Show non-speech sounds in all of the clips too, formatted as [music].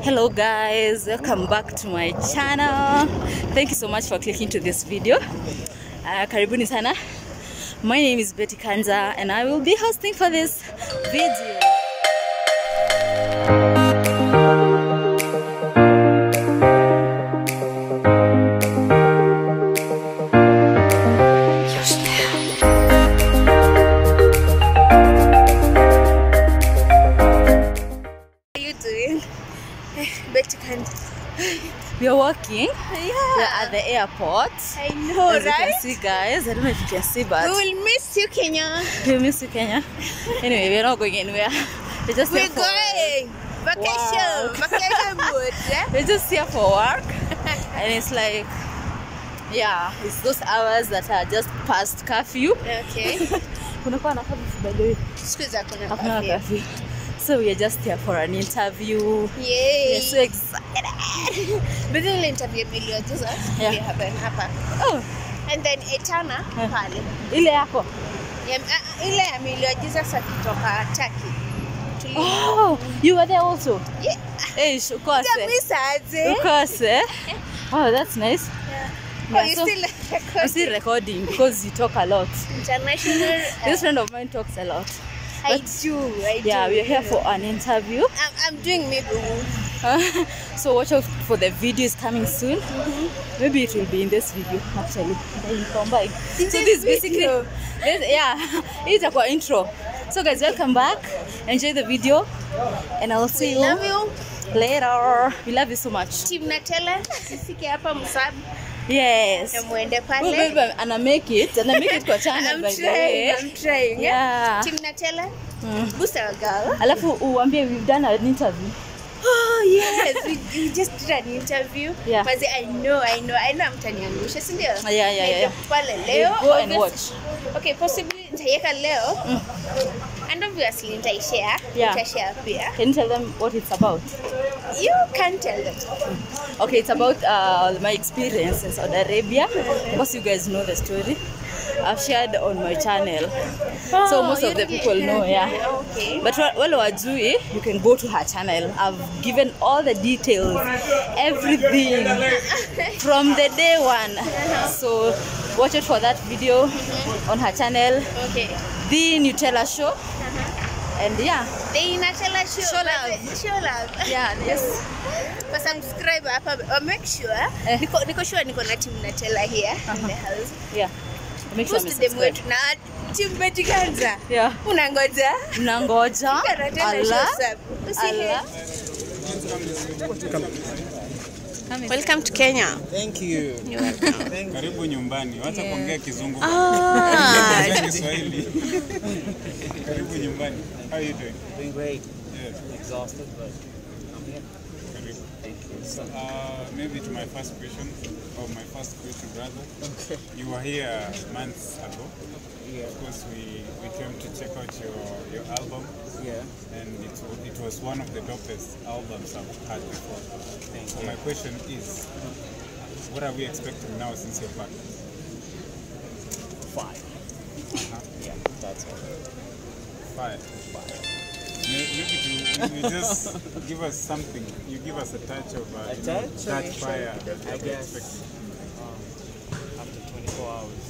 hello guys welcome back to my channel. Thank you so much for clicking to this video. Uh, karibuni sana. My name is betty kanza and i will be hosting for this video we are walking Yeah. we're at the airport I know, as you right? can see guys i don't know if you can see but We will miss you, Kenya. [laughs] we will miss you kenya anyway we're not going anywhere [laughs] we're just here We're for going. Vacation. Wow. [laughs] Vacation mood. Yeah? we're just here for work and it's like yeah it's those hours that are just past curfew Okay. kunakuwa na curfew by the way Siku za kuna hakuna coffee. curfew so we are just here for an interview Yay. we're so excited But then interview Emilio Jesus. Yeah. We happen hapa. oh And then Etana Yeah. pale. ile yako Ya- ah, Ile ya Emilio Jesus akitoka Turkey. Oh you were there also Yeah. hey ukose ukose [laughs] oh that's nice Yeah. Yeah, Oh, you so- still i'm still recording because you talk a lot International. uh, this friend of mine talks a lot [laughs] I but- do. I do. yeah we're here for an interview I'm, I'm doing maybe. [laughs] so watch out for the video is coming soon Mm -hmm. maybe it will be in this video actually then combine In so this this basically this, yeah [laughs] hii our intro so guys welcome back enjoy the video and i'll see we you Love you. later we love you so much Team Natela, sifike hapa msab yes na muende Huyu pale. babe ana make it ana make it kwa [laughs] channel by the way I'm trying. yeah Team Natela, Mm. Busa girl. alafu uambie we've done an interview Oh yes, we, we just did an interview. Yeah. I know, I know, I know mtaniangusha, si ndio? Yeah, yeah, yeah, yeah. Pale leo. You go and watch. Okay, possibly nitaiweka leo. And obviously nitaishare. Yeah. Nitashare pia. can you tell them what it's about You can tell them. Okay, it's about uh, my experience in Saudi Arabia. Because you guys know the story. I've shared on my channel. Oh, so most of the people know, yeah. [laughs] Okay. But wale wajui, you can go to her channel. I've given all the details, everything [laughs] from the day one. So watch it for that video on her channel, Okay. the Nutella show. And yeah, The Nutella show. Show love. Show love. yeah, yes. [laughs] For subscribe hapa, uh, make sure Eh. niko niko sure niko na team Nutella here in the house. Yeah. Make sure Boost them wetu na team Betty. Yeah. Unangoja? Unangoja. [laughs] Allah. Allah. Allah. Welcome to Kenya. Thank you. You're welcome. Thank Karibu nyumbani, wacha kuongea kizungu. Ah, Ongea Kiswahili. Karibu nyumbani. How are you doing? Doing great. Yes, Exhausted, but I'm here. karibu. Thank you. So, Uh, maybe to my first question, my first question brother. okay. You were here months ago. Yeah. Of course, we, we came to check out your, your album, Yeah. and it, it was one of the dopest albums I've had before. Thank So you. my question is, what are we expecting now since you're back? Five. Uh-huh. Yeah, that's all. Fire. May- Maybe to you just give us something. You give us a touch of uh, A you know, touch? that fire that I guess um, after 24 hours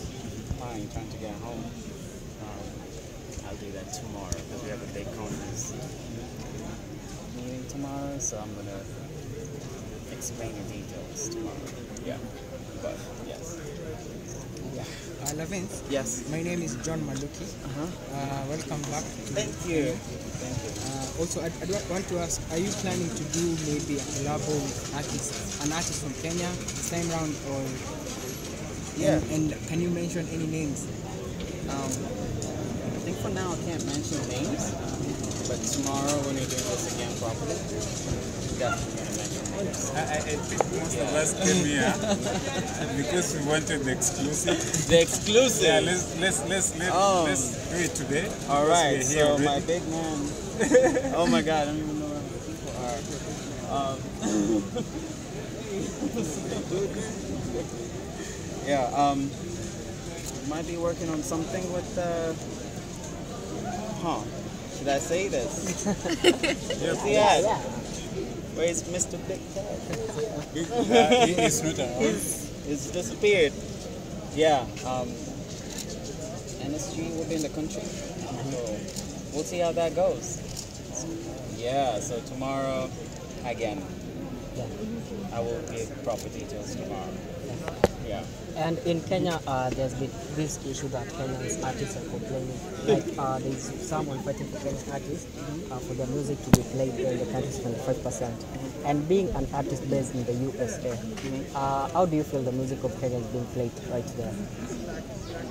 flying, trying to get home, um, I'll do that tomorrow because we have a big conference meeting tomorrow, so I'm gonna explain the details tomorrow. Yeah, but yes. Uh, Lavins, Yes. my name is John Maluki. Uh-huh. Uh, welcome back. To Thank you. Thank you. Uh, also, I, I do- want to ask: Are you planning to do maybe a collab with artists, an artist from Kenya time round, or Yeah. And, and can you mention any names? Um, I think for now I can't mention names, but tomorrow when we're doing this again properly, definitely gonna mention names. I, I I think most of us came here because we wanted the exclusive. The exclusive. Yeah, let's let's let's let's, Oh. let's do it today. All because right. we're here So my big man. [laughs] oh my God, I don't even know where my people are. Um, [laughs] yeah. Um, might be working on something with. Uh, huh? Should I say this? [laughs] Yeah, Yeah. Where's Mr. Big Ted? Uh, he is not. He's disappeared. Yeah. Um, NSG will be in the country. So we'll see how that goes. Yeah, so tomorrow, again, I will give proper details tomorrow. Yeah. And in Kenya, uh, there's been this issue that Kenyan artists are complaining. Like, uh, there's someone fighting for Kenyan artists uh, for their music to be played in the country's 25%. And being an artist based in the USA, uh, how do you feel the music of Kenya is being played right there?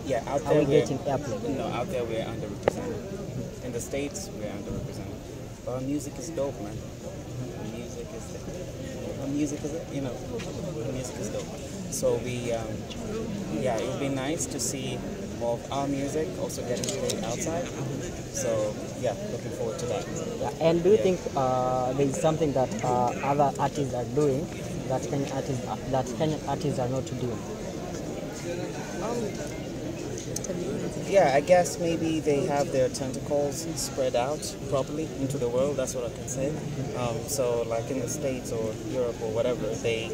Yeah, out Are there we we're- getting airplay? No, out there we're underrepresented. In the States, we're underrepresented. But our music is dope, man. Our music is, our music is, you know, our music is dope. So we, um, yeah, it would be nice to see more of our music also getting played outside. So yeah, looking forward to that. Yeah. And do you think uh, there is something that uh, other artists are doing that Kenyan artists are, that Kenyan artists are not doing? Yeah, I guess maybe they have their tentacles spread out properly into the world. That's what I can say. Um, so, like in the States or Europe or whatever, they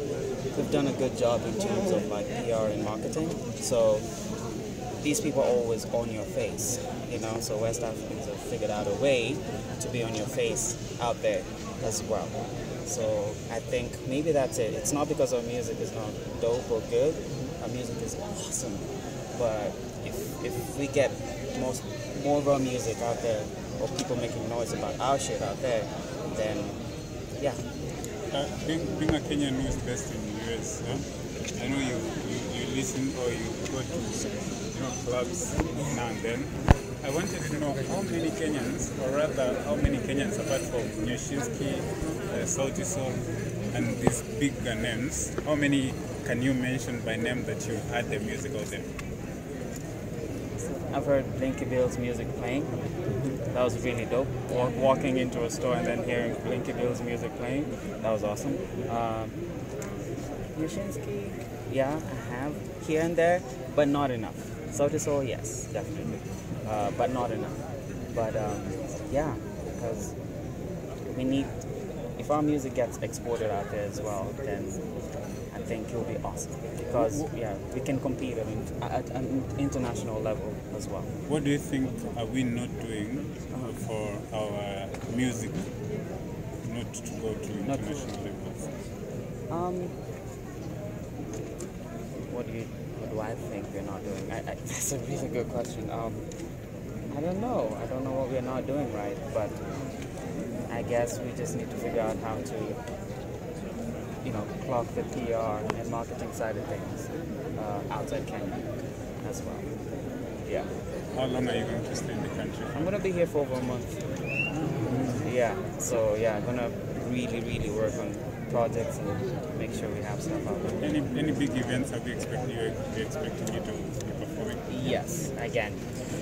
they've done a good job in terms of like PR and marketing. So these people are always on your face, you know. So West Africans have figured out a way to be on your face out there as well. So I think maybe that's it. It's not because our music is not dope or good. Our music is awesome, but if if we get most more our music out there or people making noise about our shit out there, then yeah, Uh, being, being a Kenyan who is based in the US, huh? I know you, you, you listen or you go to you know clubs now and then. I wanted to know how many Kenyans, or rather how many Kenyans apart from Nyashinski, uh, Sauti and these bigger names, how many can you mention by name that you had the music of them? I've heard Blinky Bill's music playing. That was really dope. Walk, walking into a store and then hearing Blinky Bill's music playing, that was awesome. Um, yeah, I have here and there, but not enough. Sauti Sol, yes, definitely, uh, but not enough. But um, yeah, because we need, if our music gets exported out there as well, then I think it'll be awesome. Because yeah, we can compete at, an- at an international level as well. What do you think are we not doing for our music not to go to international levels? Um, what do you, what do I think we're not doing? I, I, [laughs] that's a really good question. Um, I don't know. I don't know what we're not doing right, but I guess we just need to figure out how to, you know, clock the PR and marketing side of things uh, outside Kenya as well. Yeah, How long are you going to stay in the country? I'm gonna be here for over a month. Yeah, so yeah, I'm gonna really, really work on projects and make sure we have stuff out there. Any any big events are we expecting you we expecting you to be performing? Yes, again.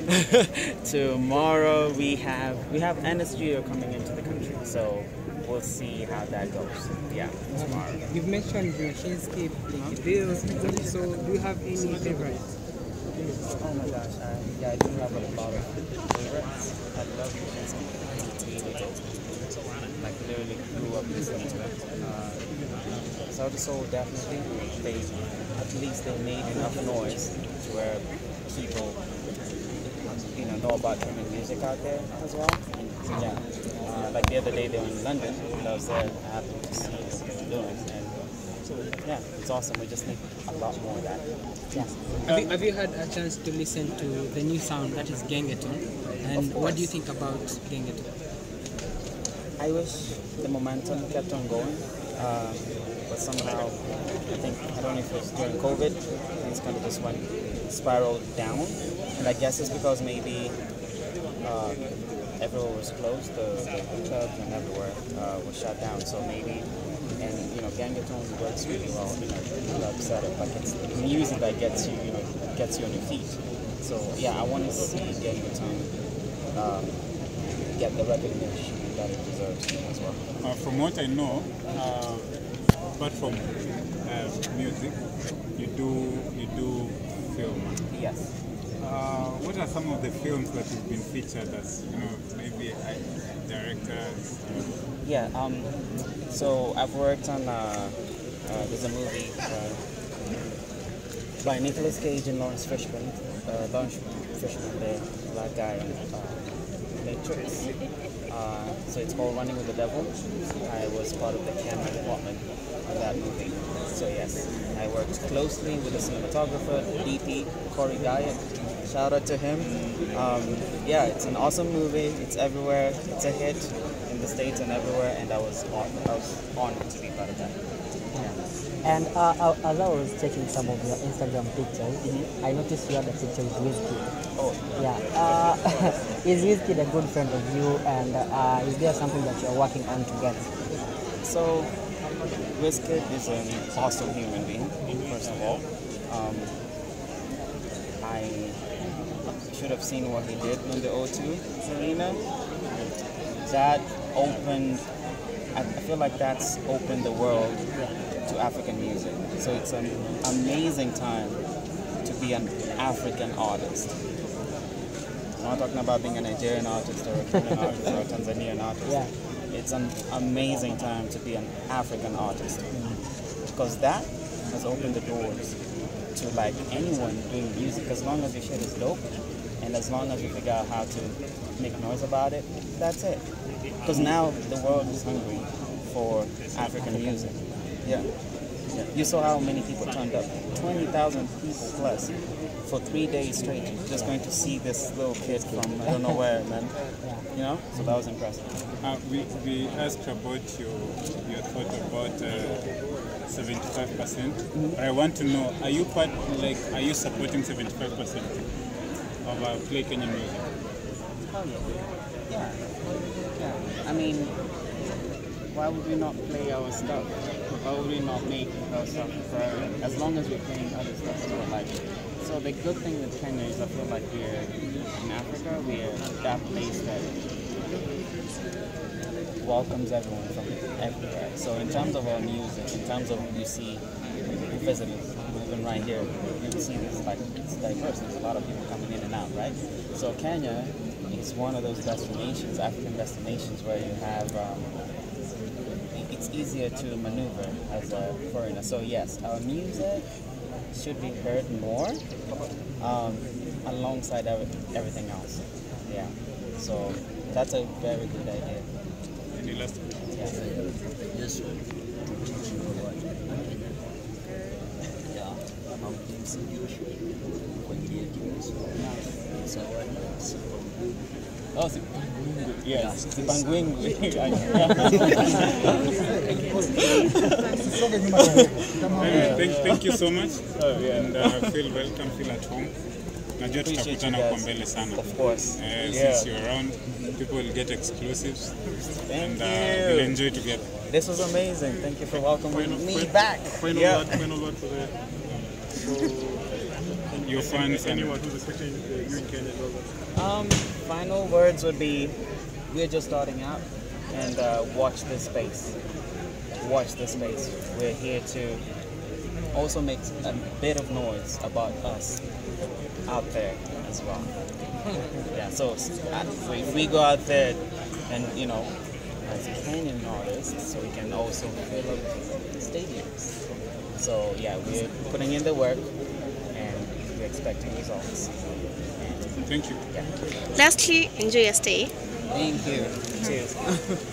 [laughs] Tomorrow we have we have NSG coming into the country, so we'll see how that goes. Yeah, tomorrow. You've mentioned Nyashinski, Blinky Bill. So, do you have any favorites? Oh my gosh, I, yeah, I do have a lot of favorites. I love Nyashinski. It's really dope. Like literally grew up listening to them. Uh, Sauti Sol definitely. They at least they made enough noise to where people you know know about Kenyan music out there as well. Yeah. Uh, like the other day they were in London and I was there. I happened to see what they were doing and yeah, it's awesome. We just need a lot more of that. Yeah. Have you, have you had a chance to listen to the new sound that is Gengetone? And what do you think about Gengetone? I wish the momentum kept on going, uh, but somehow I think I don't know if it was during COVID, things kind of just went spiraled down, and I guess it's because maybe uh, everywhere was closed, the, the and everywhere uh, was shut down, so maybe. And you know, Gengetone works really well in a club setup. Like it's music that gets you, you know, gets you on your feet. So yeah, I want to see Gengetone um, get the recognition that it deserves as well. Uh, from what I know, uh, apart from uh, music, you do you do film. Yes. Uh, what are some of the films that you've been featured as? You know, maybe directors. Uh, Yeah. Um. So I've worked on. Uh, uh, there's a movie uh, by Nicolas Cage and Laurence Fishburne. Uh, Laurence Fishburne, the black guy uh, Matrix. Uh, so it's called Running with the Devil. I was part of the camera department on that movie. So yes, I worked closely with the cinematographer, DP Corey Diet. Shout out to him. Um, yeah, it's an awesome movie. It's everywhere. It's a hit the states and everywhere, and I was hon- I was honored to be part of that. And uh, uh, as I was checking some of your Instagram pictures, I noticed you had a picture with Wizkid. Oh, Yeah. Uh, [laughs] is Wizkid a good friend of you? And uh, is there something that you're working on together? So, Wizkid is an awesome human being, first of all. Um, I should have seen what he did in the O2 arena. That opened, I feel like that's opened the world to African music. So it's an amazing time to be an African artist. I'm not talking about being a Nigerian artist or a Kenyan artist or a Tanzanian artist Yeah. it's an amazing time to be an African artist mm. because that has opened the doors to like anyone doing music as long as your shit is dope and as long as you figure out how to make noise about it that's it because now the world is hungry for African music yeah yeah. You saw how many people turned up. 20,000 people plus for three days straight. Just going to see this little kid from I don't know where, man. You know? So that was impressive. Uh, we, we asked about your, your thought about uh, 75%. percent But I want to know, are you part, like, are you supporting 75% of uh, Play Kenyan music? Oh yeah. Yeah. Yeah. I mean, why would we not play our stuff? Why would we not make our stuff for as long as we're playing other stuff too? Like, so the good thing with Kenya is I feel like we're in Africa, we're that place that welcomes everyone from everywhere. So in terms of our music, in terms of you see visitors, even right here, you can see this like it's diverse. There's a lot of people coming in and out, right? So Kenya is one of those destinations, African destinations, where you have. Um, it's easier to maneuver as a foreigner. So yes, our music should be heard more um, alongside everything else. Yeah. So that's a very good idea. Any last Yeah. Yesu ya James Joshua kwa ajili ya Kimusu. Zawadi Oh, si Yes, Sipangwingu. Anyway, thank, thank you so much and uh, feel welcome, feel at home. Najua tutakutana kwa mbele sana. Of course. Uh, Yeah. Since you're around, people will get exclusives Thank and uh, you. we'll enjoy together. This was amazing. Thank you for welcoming Final- me final- back. Final yeah. word, final word for the Your fans and anyone who's expecting you in Kenya and all that. Um, final words would be, we're just starting out, and uh, watch this space. Watch this space. We're here to also makes a bit of noise about us out there as well. Yeah. So uh, if we go out there, and you know, as Kenyan artists, so we can also fill up stadiums. So yeah, we're putting in the work, and we're expecting results. thank you. Yeah. Lastly, enjoy your stay. Thank you. Cheers. [laughs]